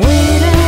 Waiting